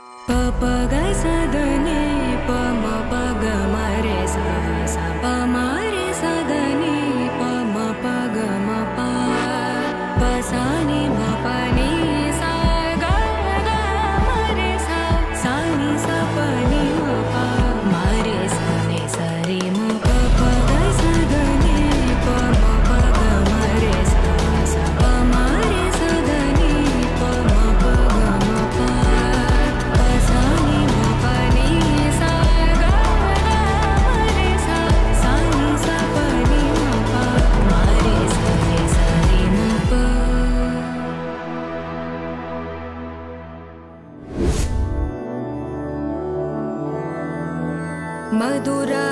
प प मधुरापुरि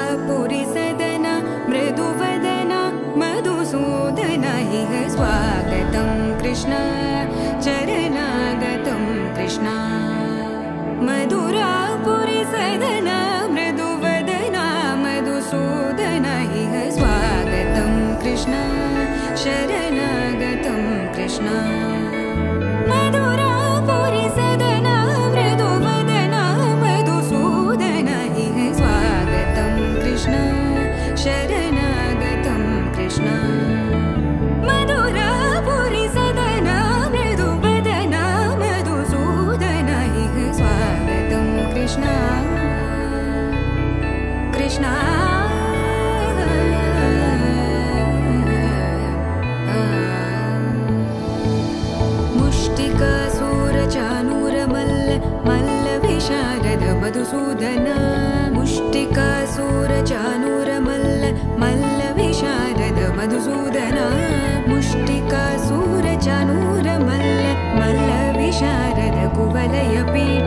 मल्लविशारद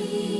me.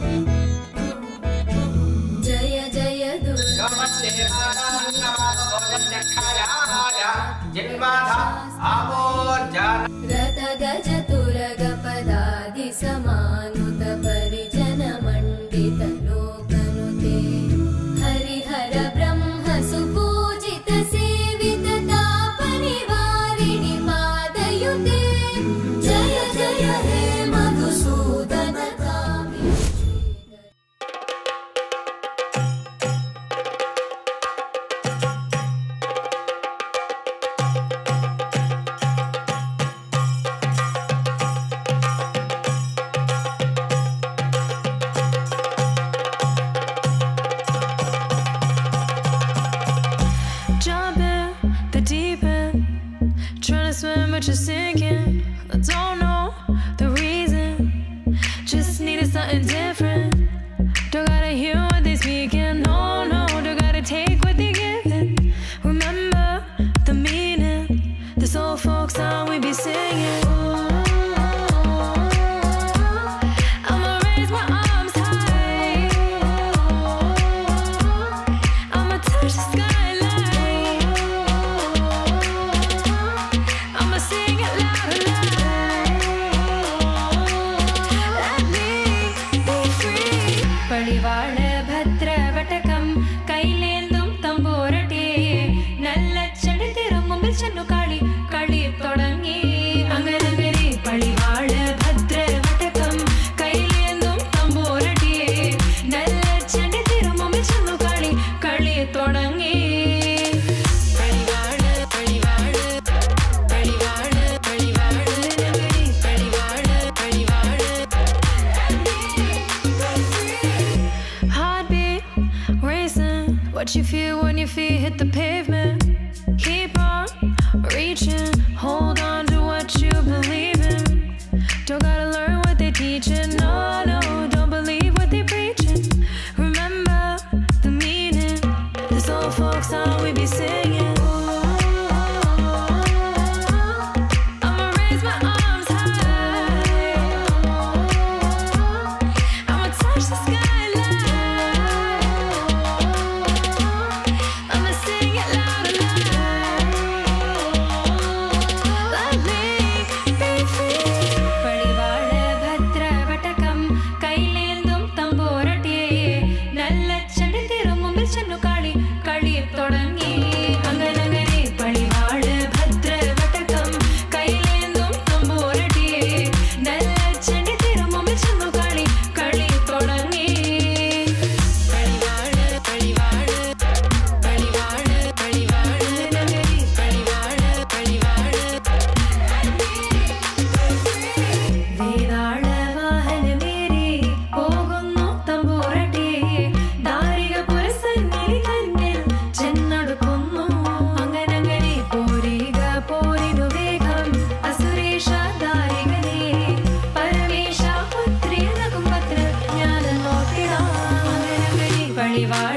Eva.